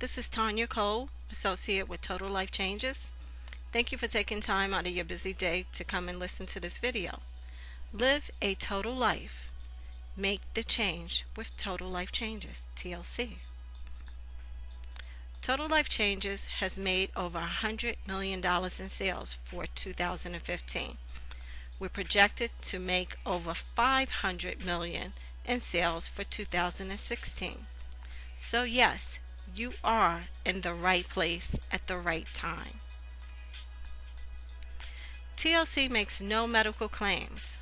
This is Tonya Cole, Associate with Total Life Changes. Thank you for taking time out of your busy day to come and listen to this video. Live a total life. Make the change with Total Life Changes, TLC. Total Life Changes has made over $100 million in sales for 2015. We're projected to make over 500 million in sales for 2016. So yes, you are in the right place at the right time. TLC makes no medical claims.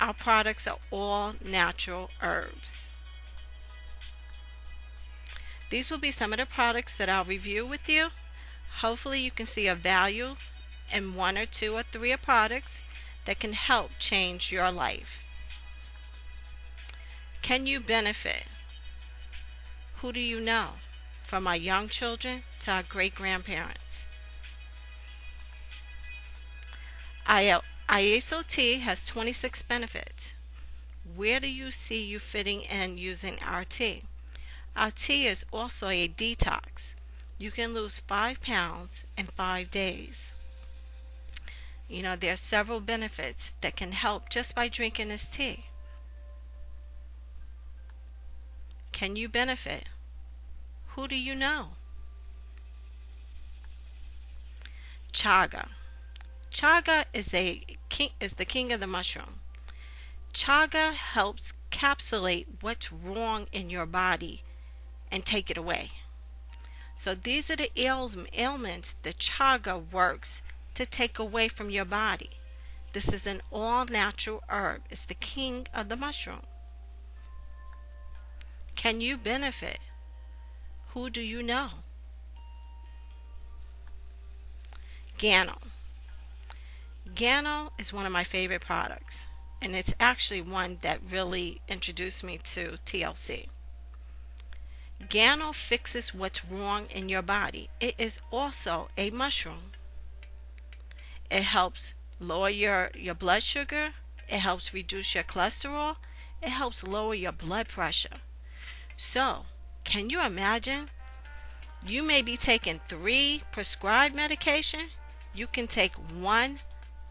Our products are all natural herbs. These will be some of the products that I'll review with you. Hopefully you can see a value in one or two or three products that can help change your life. Can you benefit? Who do you know? From our young children to our great grandparents. IASO Tea has 26 benefits. Where do you see you fitting in using? Our tea is also a detox. You can lose 5 pounds in 5 days. You know, there are several benefits that can help just by drinking this tea. Can you benefit? Who do you know? Chaga. Chaga is a king, is the king of the mushroom. Chaga helps capsulate what's wrong in your body and take it away. So these are the ailments that chaga works to take away from your body. This is an all natural herb. It's the king of the mushroom. Can you benefit? Who do you know? Gano. Gano is one of my favorite products, and it's actually one that really introduced me to TLC. Gano fixes what's wrong in your body. It is also a mushroom. It helps lower your, your blood sugar. It helps reduce your cholesterol. It helps lower your blood pressure. So, can you imagine? You may be taking three prescribed medication. You can take one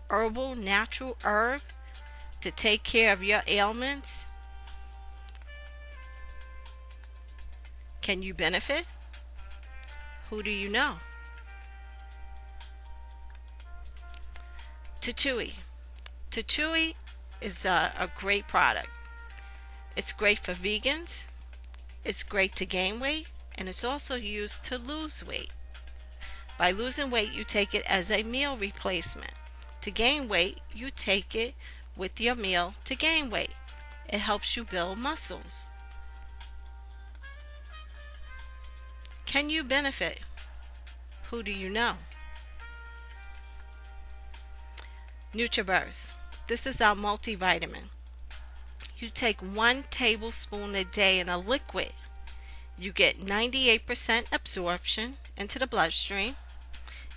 herbal natural herb to take care of your ailments. Can you benefit? Who do you know? Tatui. Tatui is a, a great product. It's great for vegans. It's great to gain weight and it's also used to lose weight. By losing weight, you take it as a meal replacement. To gain weight, you take it with your meal to gain weight. It helps you build muscles. Can you benefit? Who do you know? NutraBurst. This is our multivitamin. You take one tablespoon a day in a liquid. You get 98% absorption into the bloodstream.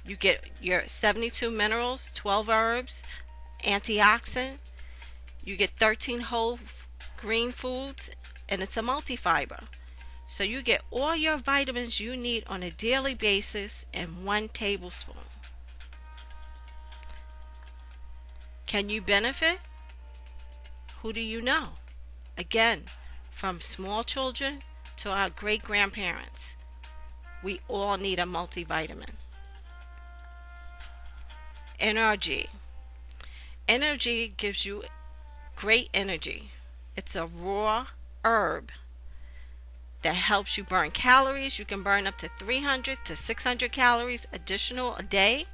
You get your 72 minerals, 12 herbs, antioxidant. You get 13 whole green foods, and it's a multi-fiber. So you get all your vitamins you need on a daily basis in one tablespoon. Can you benefit? Who do you know? Again, from small children to our great grandparents, we all need a multivitamin. Energy. Energy gives you great energy. It's a raw herb that helps you burn calories. You can burn up to 300 to 600 calories additional a day.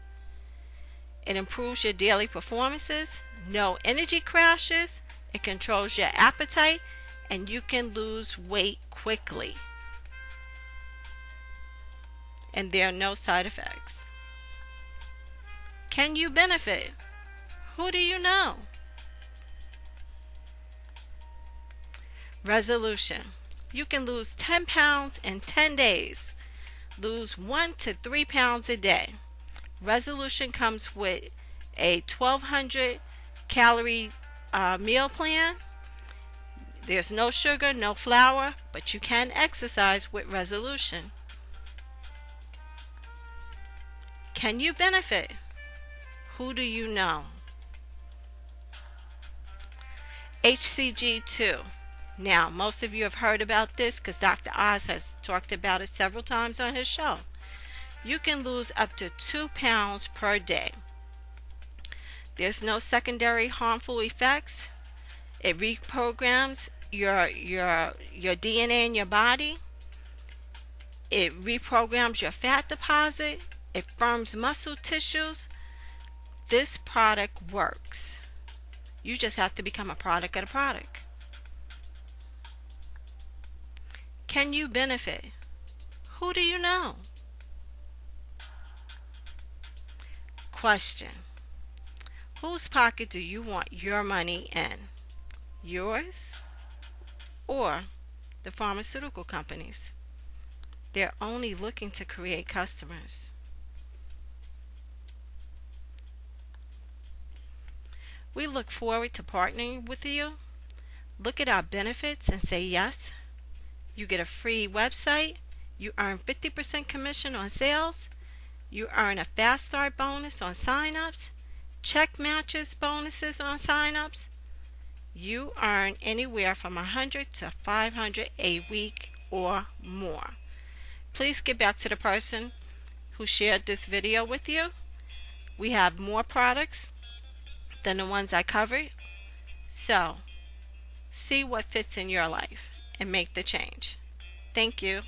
It improves your daily performances, no energy crashes, it controls your appetite, and you can lose weight quickly. And there are no side effects. Can you benefit? Who do you know? Resolution. You can lose 10 pounds in 10 days. Lose 1 to 3 pounds a day. Resolution comes with a 1200 calorie uh, meal plan. There's no sugar, no flour, but you can exercise with resolution. Can you benefit? Who do you know? HCG2. Now, most of you have heard about this because Dr. Oz has talked about it several times on his show. You can lose up to two pounds per day. There's no secondary harmful effects. It reprograms your your your DNA in your body. It reprograms your fat deposit. It firms muscle tissues. This product works. You just have to become a product of the product. Can you benefit? Who do you know? Question Whose pocket do you want your money in? Yours or the pharmaceutical companies? They're only looking to create customers. We look forward to partnering with you. Look at our benefits and say yes. You get a free website. You earn 50% commission on sales. You earn a fast start bonus on signups check matches bonuses on signups, you earn anywhere from 100 to 500 a week or more. Please get back to the person who shared this video with you. We have more products than the ones I covered. So, see what fits in your life and make the change. Thank you.